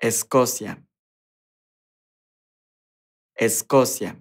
Escocia. Escocia.